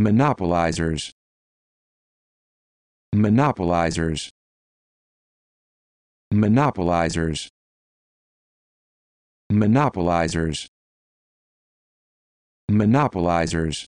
monopolizers. Monopolizers. Monopolizers. Monopolizers. Monopolizers.